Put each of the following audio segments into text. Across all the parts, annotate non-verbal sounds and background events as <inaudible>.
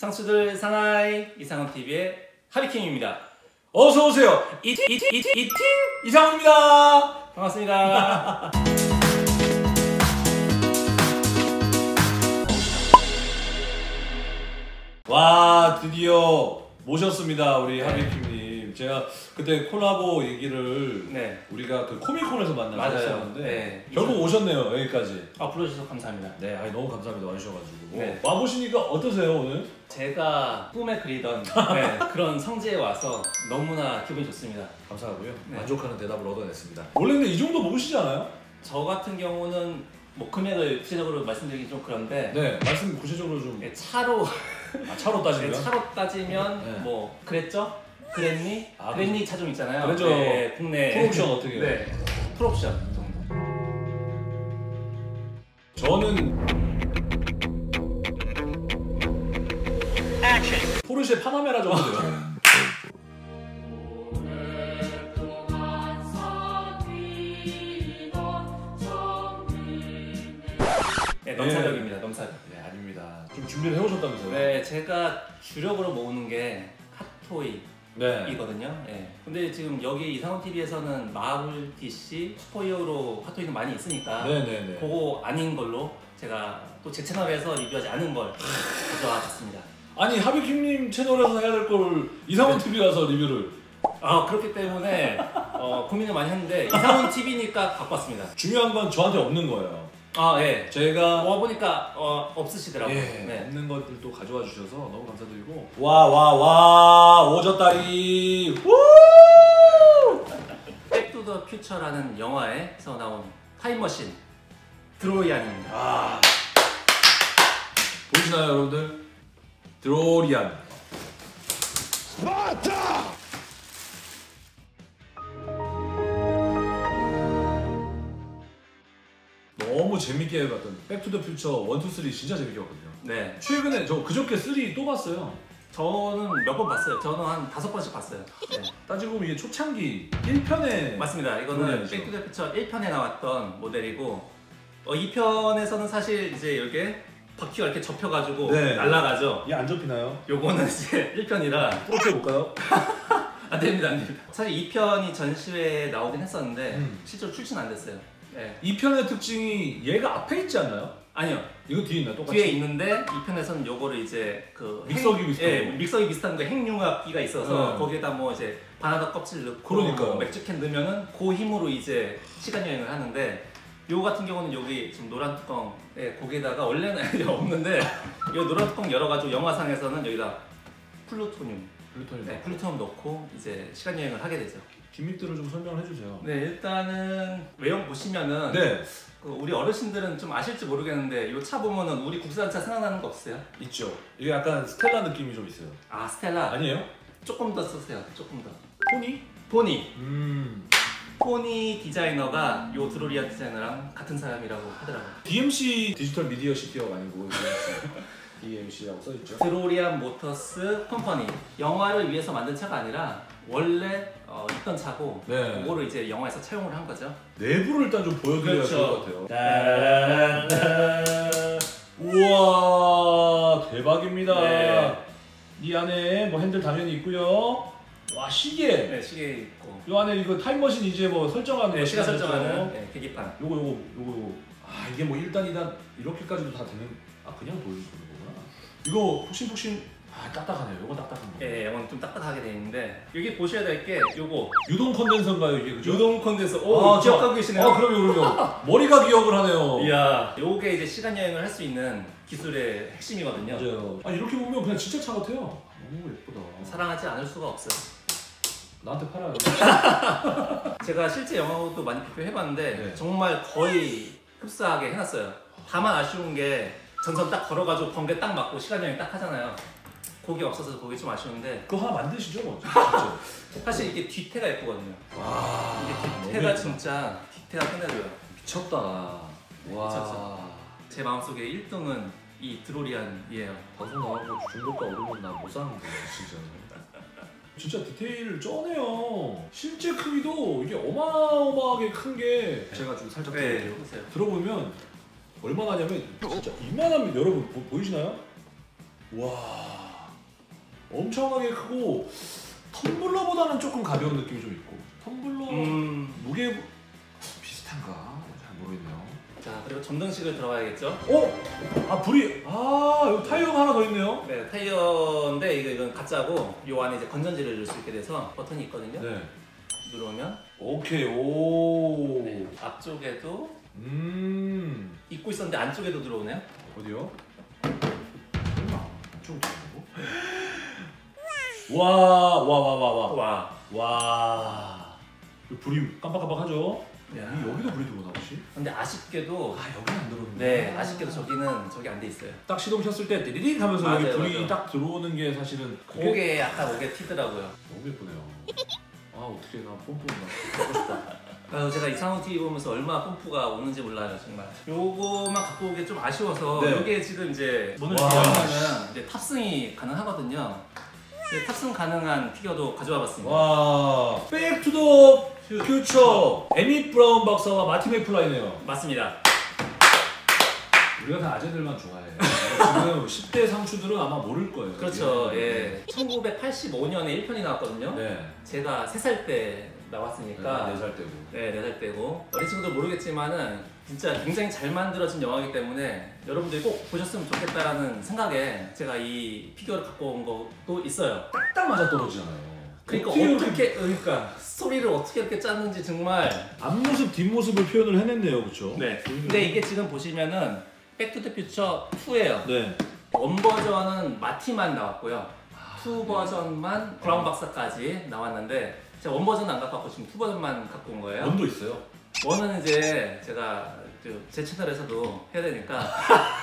상수들 사나이 이상원 TV의 하비킹입니다. 어서 오세요. 이이이이팀 이상훈입니다. 반갑습니다. <laughs> 와 드디어 모셨습니다 우리 하 비킴님. 제가 그때 콜라보 얘기를 네. 우리가 그 코미콘에서 만나서. 했었는데 네. 결국 오셨네요 여기까지. 아 불러주셔서 감사합니다. 네, 아니, 너무 감사합니다 와주셔가지고. 네. 와 보시니까 어떠세요 오늘? 제가 꿈에 그리던 <laughs> 네, 그런 성지에 와서 너무나 기분이 좋습니다. 감사하고요. 네. 만족하는 대답을 얻어냈습니다. 원래는 이 정도 모으시지 않아요? 저 같은 경우는 뭐 금액을 구체적으로 말씀드리기 좀 그런데 네, 말씀 구체적으로 좀 네, 차로 아, 차로 따지면. 네, 차로 따지면 네. 뭐 그랬죠? 그랬니? 아, 그랬니 차종 있잖아요. 그랬죠. 네, 국내 풀옵션 어떻게 해요? 네, 풀옵션 정도. 저는 포르쉐 파나메라 정도 돼요. 네, 넘사벽입니다. 넘사벽. 네, 아닙니다. 좀 준비를 해오셨다면서요? 네, 제가 주력으로 모으는 게 핫토이 이거든요. 네. 네. 근데 지금 여기 이상훈 TV에서는 마블 DC 슈퍼히어로 핫토이는 많이 있으니까 네네네. 그거 아닌 걸로 제가 또 제 채널에서 리뷰하지 않은 걸 가져와 봤습니다. 아니 하비킴님 채널에서 해야 될 걸 이상훈 TV 가서 리뷰를 아 그렇기 때문에 어, 고민을 많이 했는데 이상훈 TV니까 갖고 왔습니다. 중요한 건 저한테 없는 거예요. 아 예. 제가 와 보니까 어, 없으시더라고요. 예, 네. 없는 것들도 가져와 주셔서 너무 감사드리고 와 와 와 오졌다리 우! <laughs> 백투더 퓨처라는 영화에서 나온 타임머신 드로이안입니다. 아 보이시나요 여러분들 드로리안 너무 재밌게 봤던 백투더퓨처 1, 2, 3 진짜 재밌게 봤거든요 네. 최근에 저 그저께 3 또 봤어요 저는 몇 번 봤어요. 저는 한 다섯 번씩 봤어요. 네. 따지고 보면 이게 초창기 1편에 맞습니다. 이거는 드로리안이죠. 백투더 퓨처 1편에 나왔던 모델이고 어, 2편에서는 사실 이제 이게 바퀴가 이렇게 접혀가지고 네. 날아가죠. 이게 안 접히나요? 요거는 이제 1편이라 부러트려 볼까요? 안 됩니다, 안 됩니다. 사실 2편이 전시회에 나오긴 했었는데 음. 실제로 출시는 안 됐어요. 네. 2편의 특징이 얘가 앞에 있지 않나요? 아니요. 이거 뒤에 있나 똑같이? 뒤에 있는데 2편에서는 요거를 이제 그 믹서기 행- 비슷한 예, 거. 믹서기 비슷한 거 핵융합기가 있어서 네. 거기에다 뭐 이제 바나나 껍질 넣고 그러니까요. 뭐 맥주캔 넣으면은 그 힘으로 이제 시간 여행을 하는데 요 같은 경우는 여기 지금 노란 뚜껑에 거기에다가 원래는 <laughs> 없는데 이 노란 뚜껑 열어가지고 영화상에서는 여기다 플루토늄, 플루톤이 네, 플루토늄 넣고 이제 시간 여행을 하게 되죠. gimmick들을 좀 설명을 해주세요. 네, 일단은 외형 보시면은 네, 그 우리 어르신들은 좀 아실지 모르겠는데 이 차 보면은 우리 국산차 생각나는 거 없어요? 있죠. 이게 약간 스텔라 느낌이 좀 있어요. 아 스텔라 아니에요? 조금 더 쓰세요. 조금 더. 포니? 포니. 음. 포니 디자이너가 요 드로리안 디자이너랑 같은 사람이라고 하더라고요. DMC 디지털 미디어 시티가 아니고 DMC <laughs> 라고 써있죠. 드로리안 모터스 컴퍼니. 영화를 위해서 만든 차가 아니라 원래 어, 있던 차고 네. 그거를 이제 영화에서 차용을 한 거죠. 내부를 일단 좀 보여드려야 그렇죠. 될것 같아요. 우와 대박입니다. 네. 이 안에 뭐 핸들 당연히 있고요. 와 시계. 네, 시계 있고. 이 안에 이거 타임머신 이제 뭐 설정하는 네, 거 시간? 설정하는 네, 계기판. 요거 요거 요거 요거 아 이게 뭐 1단 2단 이렇게까지도 다 되는 아 그냥 거구나 이거 푹신푹신 아 딱딱하네요 요거 딱딱한 거 예, 이건 좀 딱딱하게 돼 있는데 여기 보셔야 될 게 요거 유동 컨덴서인가요 이게 그죠? 유동 컨덴서. 오, 아, 기억하고 저- 계시네요. 아 그럼요 그럼요 <laughs> 머리가 기억을 하네요 이야, 요게 이제 시간 여행을 할 수 있는 기술의 핵심이거든요. 맞아요 아 이렇게 보면 그냥 진짜 차 같아요 너무 예쁘다 사랑하지 않을 수가 없어요. 나한테 팔아요 <laughs> 제가 실제 영화도 많이 비교해봤는데 네. 정말 거의 흡사하게 해놨어요. 다만 아쉬운 게 전선 딱 걸어가지고 번개 딱 맞고 시간 여행 딱 하잖아요. 그게 없어서 그게 좀 아쉬운데 그거 하나 만드시죠 뭐 <laughs> 사실 이게 뒤태가 예쁘거든요. 와 이게 뒤태가. 진짜 뒤태가 끝내줘요. 미쳤다 와 미쳤어. 제 마음속에 1등은 이 드로리안이에요. 방송 나와서 중고가 오르면 나못 사는 거야 진짜 <laughs> 진짜 디테일 쩌네요 실제 크기도 이게 어마어마하게 큰 게 제가 좀 살짝 보세요. 들어보면 얼마나 하냐면 진짜 이만하면 여러분 보, 보이시나요? 와 엄청나게 크고 텀블러보다는 조금 가벼운 느낌이 좀 있고 텀블러 음. 무게 비슷한가 잘 모르겠네요. 자 그리고 점등식을 들어가야겠죠. 어? 아 불이 아 여기 타이어가 하나 더 있네요. 네 타이어인데 이거 이건 가짜고 요 안에 이제 건전지를 넣을 수 있게 돼서 버튼이 있거든요. 네. 누르면 오케이 오. 네, 앞쪽에도 음 입고 있었는데 안쪽에도 들어오네요. 어디요? 설마 이쪽으로 들어가고? 와와 와 와 와 와. 와. 여기 불이 깜빡깜빡하죠? 야. 이 여기도 불이 들어오나 혹시? 근데 아쉽게도 아 여기 안 들어오네. 네 아 쉽게도 저기는 저기 안 돼 있어요. 딱 시동 켰을 때 띠리릭 하면서 맞아요, 여기 불이 맞아요. 딱 들어오는 게 사실은 그게 그게 약간 오게 튀더라고요. 너무 예쁘네요. 아 어떻게 나 뽐뿌 나 하고 싶다. 아, 제가 이상호 TV 보면서 얼마나 pom프가 오는지 몰라요 정말. 요거만 갖고 오기 좀 아쉬워서 네. 이게 지금 이제 문을 와. 열면은 이제 탑승이 가능하거든요. 네, 탑승 가능한 피규어도 가져와 봤습니다. 와, 백투더 퓨처 에밋 브라운 박사와 마티 맥플라이네요. 맞습니다. 우리가 다 아재들만 좋아해. 지금 <laughs> 10대 상추들은 아마 모를 거예요. 그렇죠. 예. 1985년에 1편이 나왔거든요. 네. 제가 3살 때 나왔으니까 네, 4살 때고. 네, 4살 때고 어린 친구들 모르겠지만은 진짜 굉장히 잘 만들어진 영화이기 때문에 여러분들이 꼭 보셨으면 좋겠다라는 생각에 제가 이 피규어를 갖고 온 것도 있어요. 딱 맞아 떨어지잖아요. 그러니까 어떻게 어떻게, 그러니까 스토리를 어떻게 이렇게 짰는지 정말 앞모습 뒷모습을 표현을 해냈네요, 그렇죠? 네. 근데 이게 지금 보시면은 백투더퓨처 2예요. 네. one 버전은 마티만 나왔고요. two 버전만 브라운 박사까지 나왔는데 제가 one 버전은 안 갖고 왔고 지금 two 버전만 갖고 온 거예요. one도 있어요. one은 이제 제가 그 제 채널에서도 해야 되니까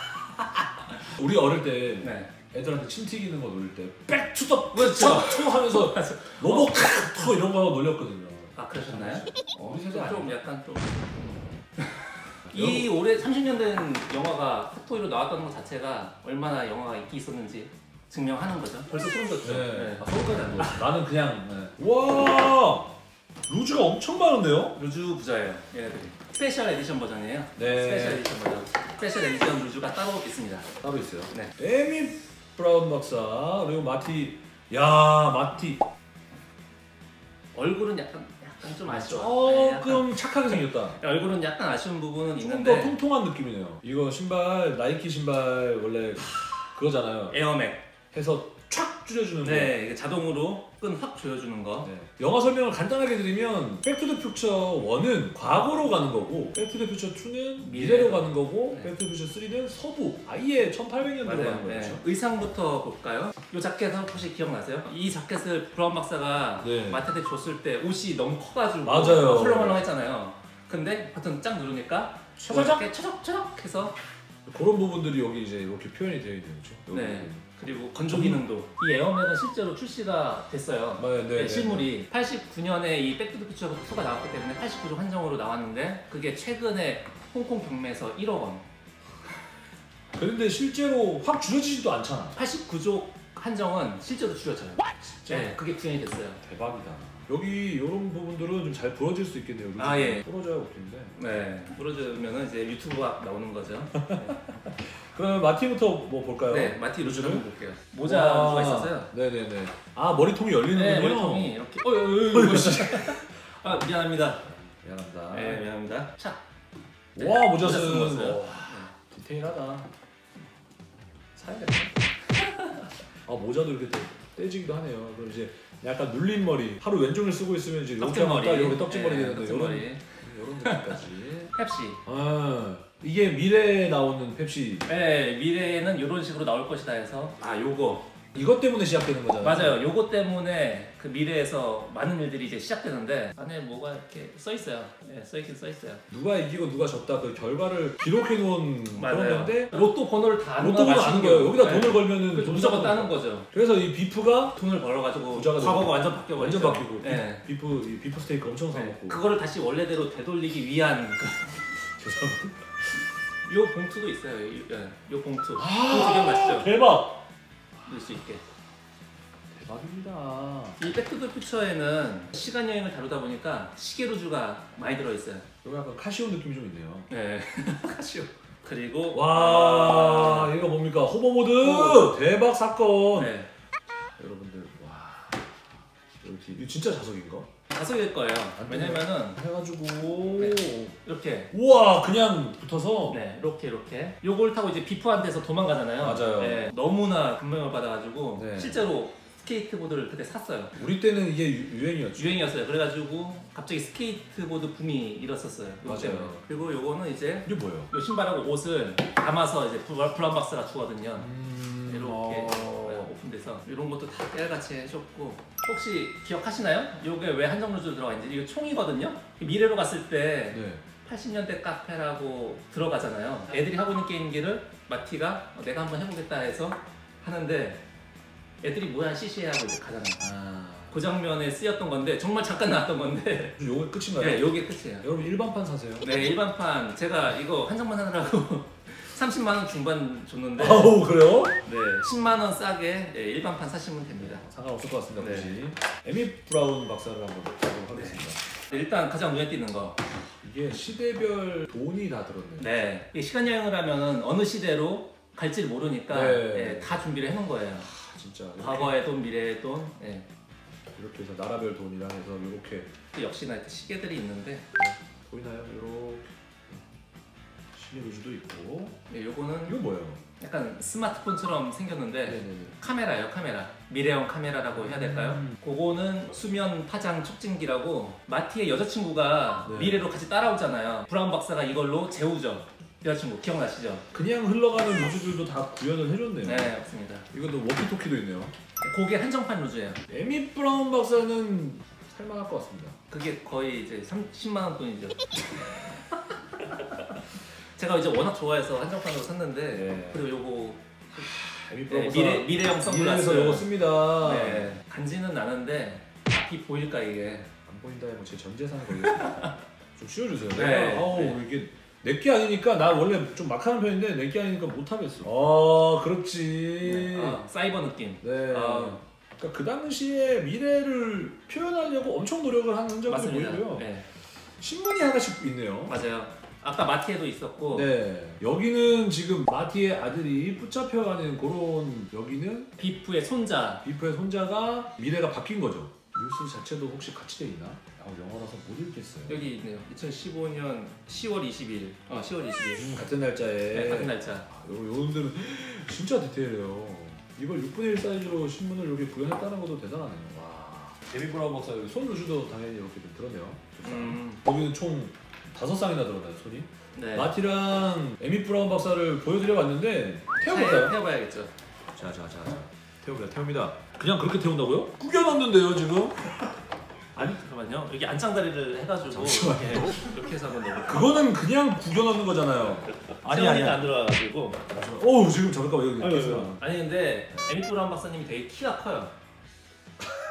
<laughs> 우리 어릴 때 네. 애들한테 침 튀기는 거 놀릴 때 백투더 그렇죠. 퓨처 하면서 <laughs> 로봇 터 이런 거 놀렸거든요. 아 그러셨나요? 어, 우리 세대 좀? 약간 좀. <laughs> 이 올해 30년 된 영화가 핫토이로 나왔다는 것 자체가 얼마나 영화가 인기 있었는지 증명하는 거죠. 벌써 소름 돋죠. 네. 아, 서울까지 안 들었어. 나는 그냥 네. 와 loose가 엄청 많은데요? loose 부자예요, 얘네들이. special edition 버전이에요. 네. special edition 버전. special edition loose가 따로 있습니다. 따로 있어요. 네. 에밋 브라운 박사 그리고 마티 야 마티 얼굴은 약간 약간 좀 아쉬워. 네, 약간. 조금 착하게 생겼다. 얼굴은 약간 아쉬운 부분은 조금 더 있는데 통통한 느낌이네요. 이거 신발 나이키 신발 원래 그거잖아요. 에어맥. 해서 촥 줄여주는 거. 네, 이게 자동으로 끈 확 조여주는 거. 네. 영화 설명을 간단하게 드리면 백투더 퓨처 1은 과거로 가는 거고 백투더 퓨처 2는 미래로 미래로. 가는 거고 네. 백투더 퓨처 3는 서부 아예 1800년대로 가는. 거죠. 네. 의상부터 볼까요? 이 자켓 혹시 기억나세요? 이 자켓을 브라운 박사가 네. 마티한테 줬을 때 옷이 너무 커가지고 맞아요. 헐렁헐렁 했잖아요. 근데 버튼 쫙 누르니까 차자작 차적차적 해서 그런 부분들이 여기 이제 이렇게 표현이 되어 있는 거죠. 여기. 네. 그리고 건조 기능도 이 에어맥은 실제로 출시가 됐어요. 네, 네, 네, 네, 실물이 89년에 이 백투더 퓨처 2가 나왔기 때문에 89족 한정으로 나왔는데 그게 최근에 홍콩 경매에서 1억 원 그런데 실제로 확 줄여지지도 않잖아. 89족 한정은 실제로 줄여져요. 진짜 네, 그게 구현이 됐어요. 대박이다. 여기 이런 부분들은 좀 잘 부러질 수 있겠네요. 아, 예. 부러져야 웃긴데. 네, 부러지면은 이제 유튜브가 나오는 거죠. 그럼 마티부터 뭐 볼까요? 네, 마티 루즈? 한번 볼게요. 모자 루즈가 있었어요. 네네네. 아 머리통이 열리는군요. 네, 머리통이 이렇게. 어, 어, 어, 씨. 아, 미안합니다. 미안합니다. 네, 미안합니다. 차. 와 모자 거였어요. 와, 디테일하다. 사야겠다. 아 모자도 이렇게 떼- 떼지기도 하네요. 그럼 이제 약간 눌린 머리. 하루 온종일 쓰고 있으면 이제 이렇게 하면 떡지머리. 딱 이렇게 떡지머리 네, 되는데 이런 떡지머리. 이런 느낌까지. 펩시. 아 이게 미래에 나오는 펩시. 네, 미래에는 이런 식으로 나올 것이다 해서 아, 요거. 이것 때문에 시작되는 거잖아요. 맞아요. 요거 때문에 그 미래에서 많은 일들이 이제 시작되는데 안에 뭐가 이렇게 써 있어요. 네, 써 있긴 써 있어요. 누가 이기고 누가 졌다 그 결과를 기록해 놓은 그런 맞아요. 건데 로또 번호를 다 아는 로또는 거야, 아는. 거예요. 여기다 네. 돈을 걸면은 돈 무조건 따는 거죠. 그래서 이 비프가 돈을 벌어가지고 부자가 과거가. 완전 바뀌어 완전. 바뀌고 네. 비프 이 비프 스테이크 엄청 사 네. 먹고. 그거를 다시 원래대로 되돌리기 위한 <laughs> 그, 죄송합니다. 요 봉투도 있어요. 요, 예, 요 봉투. 아, 봉투 기억나시죠? 대박. 넣을 수 있게. 대박입니다. 이 백투더 퓨처에는 시간 여행을 다루다 보니까 시계 loose가 많이 들어 있어요. 이거 약간 카시오 느낌이 좀 있네요. 네. <laughs> 카시오. 그리고 와, 이거 뭡니까? hover board hover 대박 사건. 네. 여러분들 와 이거 진짜 자석인가? 자석일 거예요. 안 왜냐면은 해가지고 이렇게 우와 그냥 붙어서 네, 이렇게 이렇게 요걸 타고 이제 비프한테서 도망가잖아요. 맞아요. 네, 너무나 감명을 받아가지고 네. 실제로 스케이트보드를 그때 샀어요. 우리 때는 이게 유- 유행이었죠. 유행이었어요. 그래가지고 갑자기 스케이트보드 붐이 일었었어요. 맞아요. 그리고 요거는 이제 이게 뭐예요? 요 신발하고 옷을 담아서 이제 브라- 브라운 박사가 주거든요. 음, 이렇게 어. 네, 오픈돼서 이런 것도 다 깨알같이 해줬고 혹시 기억하시나요? 요게 왜 한정루즈로 들어가 있는지 이거 총이거든요. 미래로 갔을 때 네. 80년대 카페라고 들어가잖아요. 애들이 하고 있는 게임기를 마티가 어, 내가 한번 해보겠다 해서 하는데 애들이 뭐야 시시해하고 이제 가잖아요. 아. 그 장면에 쓰였던 건데 정말 잠깐 나왔던 건데 요게 끝인가요? 네, 요게 끝이에요. 여러분 일반판 사세요. 네, 일반판 제가 이거 한정만 하느라고 <laughs> 30만 원 중반 줬는데 아우 그래요? 네, 10만 원 싸게 네, 일반판 사시면 됩니다. 상관없을 것 같습니다. 네. 굳이. 에미 브라운 박사를 한번 보도록 하겠습니다. 네, 일단 가장 눈에 띄는 거. 이게 시대별 돈이 다 들었네요. 네, 이 시간 여행을 하면은 어느 시대로 갈지 모르니까 네. 네, 다 준비를 해놓은 거예요. 아, 진짜 과거의 돈, 미래의 돈. 네. 이렇게 해서 나라별 돈이랑 해서 이렇게 또 역시나 시계들이 있는데 보이나요? 이렇게 루즈도 있고 네, 요거는 이건 뭐예요? 약간 스마트폰처럼 생겼는데 네네네. 카메라예요 카메라 미래형 카메라라고 해야 될까요? 음. 그거는 수면 파장 촉진기라고 마티의 여자친구가 네. 미래로 같이 따라오잖아요 브라운 박사가 이걸로 재우죠 여자친구 기억나시죠? 그냥 흘러가는 루즈들도 다 구현을 해줬네요. 네 맞습니다 이것도 워키토키도 있네요. 그게 한정판 루즈예요 에미 브라운 박사는 살만할 것 같습니다. 그게 거의 이제 30만 원 돈이죠 제가 이제 워낙 좋아해서 한정판으로 샀는데 네. 그리고 요거 에미 네, 미래, 미래형 선글라스 미래에서 이거 씁니다. 네, 간지는 나는데 앞이 보일까 이게 안 보인다에 뭐제 전재산 걸렸어요. 좀 씌워주세요. 네. 아우 네. 이게 내게 아니니까 나 원래 좀 막 하는 편인데 내게 아니니까 못 하겠어. 아 그렇지. 네, 아, 사이버 느낌 네. 아. 그러니까 그 당시에 미래를 표현하려고 엄청 노력을 하는 흔적이 맞습니다 보이고요. 네, 신문이 하나씩 있네요. 맞아요 아까 마티에도 있었고 네. 여기는 지금 마티의 아들이 붙잡혀가는 그런 여기는 비프의 손자 비프의 손자가 미래가 바뀐 거죠. 뉴스 자체도 혹시 같이 돼 있나? 아, 영어라서 못 읽겠어요. 여기 있네요 2015년 10월 20일 어 10월 20일 음, 같은 날짜에 네, 같은 날짜 아, 요, 요분들은 진짜 디테일해요. 이걸 6분의 1 사이즈로 신문을 여기 구현했다는 것도 대단하네요. 와. 에밋 브라운 박사 여기 손 loose도 당연히 이렇게 좀 들었네요. 음, 여기는 총 다섯 쌍이나 들었나요 손이? 네 마티랑 에밋 브라운 박사를 보여드려봤는데 태워볼까요? 태- 태워봐야겠죠 자 자 자 자. 태웁니다 태웁니다. 그냥 그렇게 태운다고요? 구겨놨는데요 지금? 아니 잠깐만요 여기 안짱다리를 해가지고 잠시만요. 이렇게, 이렇게 해서 한번 넣어볼게요 그거는 그냥 구겨놓는 거잖아요. 아니 아니. 안 들어가가지고 어우 지금 잠깐만 여기 아니, 있어요. 아니 근데 에미 브라운 박사님이 되게 키가 커요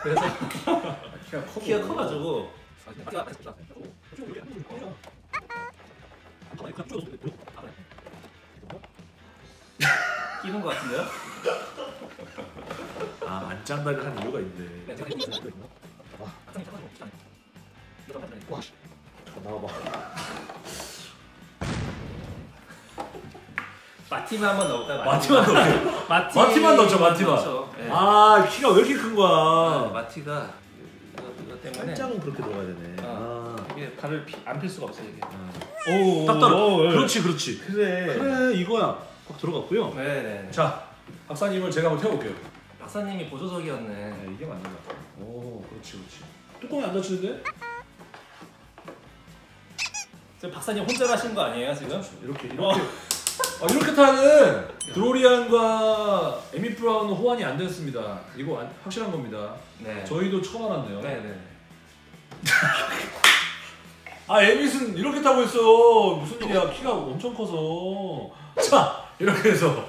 그래서 <laughs> 키가 커. 키가 커가지고 끼는 것 같은데요? 아 안짱다리를 한 이유가 있네. 나와봐. 마티만 한번 넣을까요? 마티만 넣을게요. <laughs> 마티 마티만 넣죠, 마티만. 넣죠. 네. 아 키가 왜 이렇게 큰 거야? 아, 마티가 이거, 이거 때문에 살짝은 그렇게 들어가야 되네. 아. 이게 발을 안 필 수가 없어요 이게. 오, 딱 따라. 오, 네. 그렇지, 그렇지. 그래. 그래, 이거야. 꽉 들어갔고요. 네네. 자, 박사님을 제가 한번 태워볼게요. 박사님이 보조석이었네. 네, 이게 맞는 것 같아. 오, 그렇지, 그렇지. 뚜껑이 안 닫히는데? 저 박사님 혼자 하신 거 아니에요 지금? 이렇게, 이렇게. 어. 아, 이렇게 타는 드로리안과 에미 브라운은 호환이 안 됐습니다. 이거 안- 확실한 겁니다. 네. 저희도 처음 알았네요. 네네. 아 에밋은 이렇게 타고 있어. 무슨 일이야? 키가 엄청 커서. 자 이렇게 해서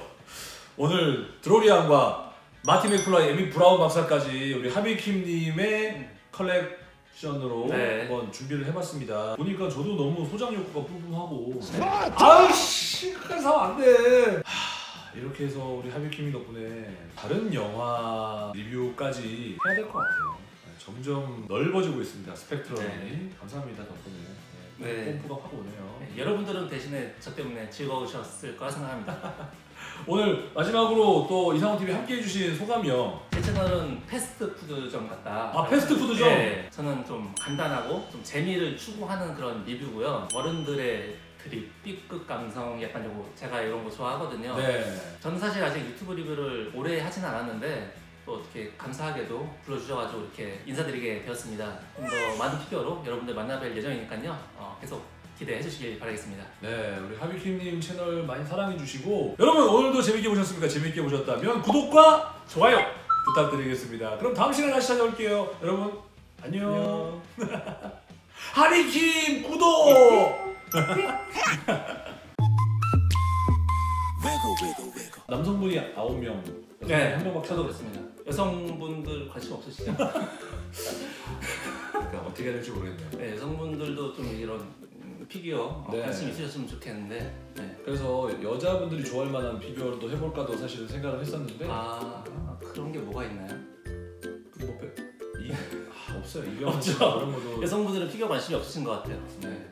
오늘 드로리안과 마티 맥플라이 에밋 브라운 박사까지 우리 하비킴님의 컬렉션으로 네. 한번 준비를 해봤습니다. 보니까 저도 너무 소장 욕구가 뿜뿜하고. 아우씨 끝까지 사면 안돼. 이렇게 해서 우리 하비킴이 덕분에 다른 영화 리뷰까지 해야 될 것 같아요. 네, 점점 넓어지고 있습니다 스펙트럼이 네. 감사합니다 덕분에 네. 네. 뽐뿌가 확 오네요. 네, 여러분들은 대신에 저 때문에 즐거우셨을 거라 생각합니다. <laughs> 오늘 마지막으로 또 이상훈 TV 함께 해주신 소감이요. 제 채널은 패스트푸드점 같다. 아 패스트푸드점. 네, 저는 좀 간단하고 좀 재미를 추구하는 그런 리뷰고요. 어른들의 드립, B급 감성 약간 요거 제가 이런 거 좋아하거든요. 네. 저는 사실 아직 유튜브 리뷰를 오래 하진 않았는데 또 어떻게 감사하게도 불러주셔가지고 이렇게 인사드리게 되었습니다. 좀 더 많은 피규어로 여러분들 만나뵐 예정이니까요. 어, 계속 기대해 주시길 바라겠습니다. 네, 우리 하비킴님 채널 많이 사랑해 주시고 여러분 오늘도 재밌게 보셨습니까? 재밌게 보셨다면 구독과 좋아요. 부탁드리겠습니다. 그럼 다음 시간에 다시 찾아올게요. 여러분 안녕. <laughs> 하비킴 구독. <laughs> 남성분이 9명, 네, 한 명밖에 그렇습니다. 여성분들 관심 없으시죠? <laughs> 그러니까 어떻게 해야 될지 모르겠네요. 네, 여성분들도 좀 이런 음, 피규어 어, 네. 관심 있으셨으면 좋겠는데. 네. 그래서 여자분들이 좋아할 만한 비결도 해볼까도 사실은 생각을 했었는데 아 그런 게 뭐가 있나요? 뭐 배- 이, 아, 없어요. 이경 없죠. 그런 것도 여성분들은 피규어 관심이 없으신 것 같아요. 네.